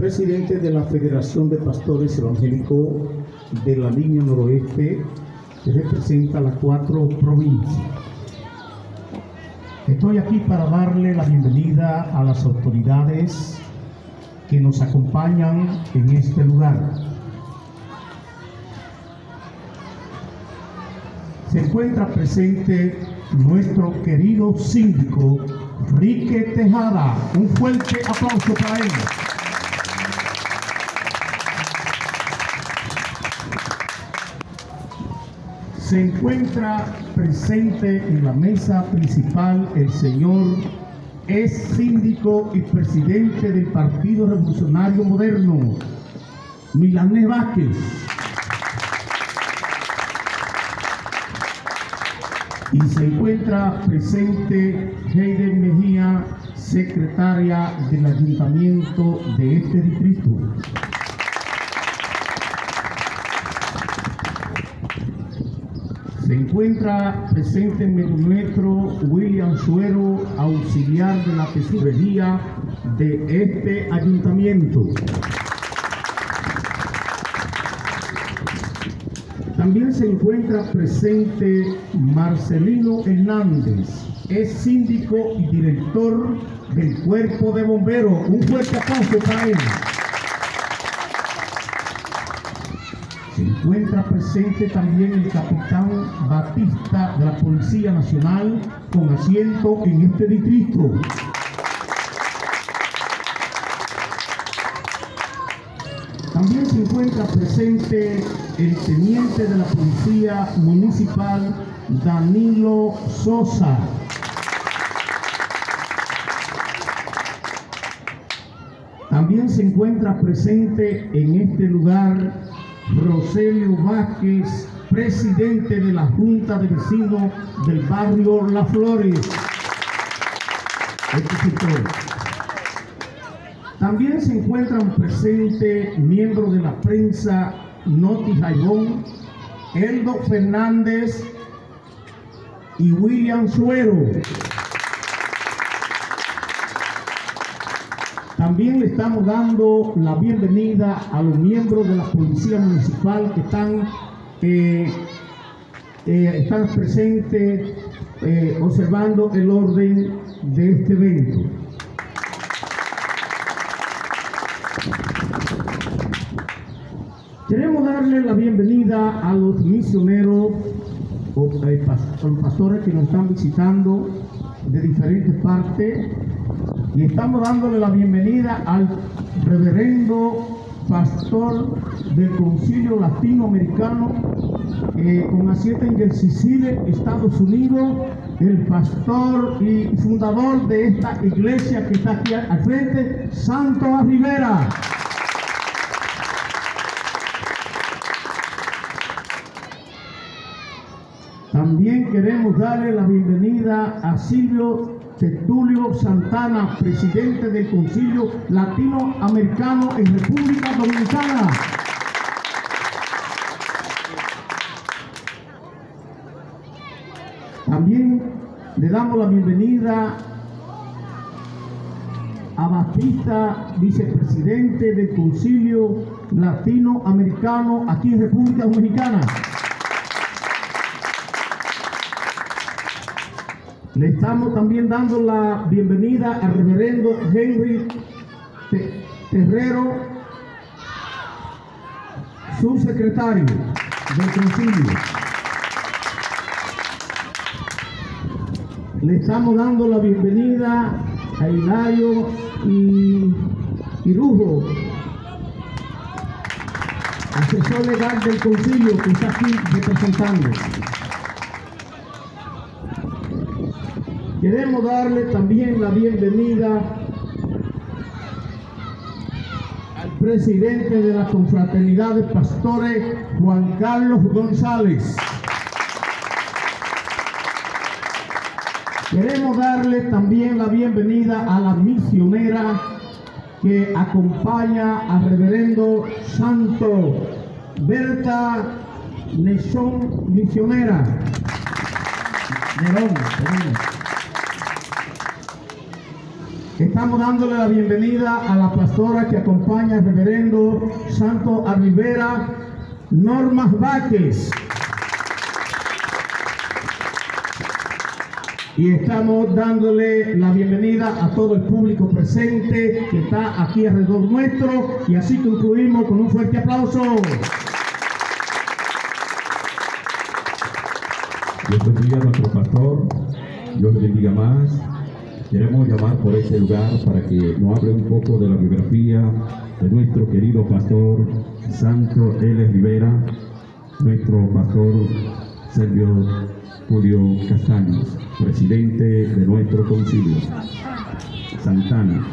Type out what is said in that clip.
presidente de la Federación de Pastores Evangélicos de la línea noroeste, que representa las cuatro provincias. Estoy aquí para darle la bienvenida a las autoridades que nos acompañan en este lugar. Se encuentra presente nuestro querido síndico Rique Tejada. Un fuerte aplauso para él. Se encuentra presente en la mesa principal el señor es síndico y presidente del Partido Revolucionario Moderno, Milanés Vázquez. Y se encuentra presente Heiden Mejía, secretaria del ayuntamiento de este distrito. Se encuentra presente en medio nuestro William Suero, auxiliar de la tesorería de este ayuntamiento. También se encuentra presente Marcelino Hernández, es síndico y director del Cuerpo de Bomberos. Un fuerte aplauso para él. Se encuentra presente también el capitán Batista de la Policía Nacional con asiento en este distrito. También se encuentra presente el teniente de la Policía Municipal Danilo Sosa. También se encuentra presente en este lugar Roselio Vázquez, presidente de la Junta de Vecinos del barrio Las Flores. Este. También se encuentran presentes miembros de la prensa Noti Jaibón, Eldo Fernández y William Suero. También le estamos dando la bienvenida a los miembros de la Policía Municipal que están, eh, eh, están presentes eh, observando el orden de este evento. Queremos darle la bienvenida a los misioneros o pastores que nos están visitando de diferentes partes y estamos dándole la bienvenida al reverendo pastor del Concilio Latinoamericano eh, con asiento en Jersey Estados Unidos, el pastor y fundador de esta iglesia que está aquí al frente, Santo Rivera. También queremos darle la bienvenida a Silvio Tertulio Santana, presidente del Concilio Latinoamericano en República Dominicana. También le damos la bienvenida a Batista, vicepresidente del Concilio Latinoamericano aquí en República Dominicana. Le estamos también dando la bienvenida al reverendo Henry Te- Terrero, subsecretario del concilio. Le estamos dando la bienvenida a Hilario y Irujo, asesor legal del concilio que está aquí representando. Queremos darle también la bienvenida al presidente de la Confraternidad de Pastores, Juan Carlos González. Queremos darle también la bienvenida a la misionera que acompaña al reverendo Santo Berta Nechón Misionera. Estamos dándole la bienvenida a la pastora que acompaña al reverendo Santo Arribera, Normas Váquez. Y estamos dándole la bienvenida a todo el público presente que está aquí alrededor nuestro. Y así concluimos con un fuerte aplauso. Dios bendiga a nuestro pastor, Dios bendiga más. Queremos llamar por este lugar para que nos hable un poco de la biografía de nuestro querido pastor Santo L. Rivera, nuestro pastor Sergio Julio Castaños, presidente de nuestro concilio. Santana.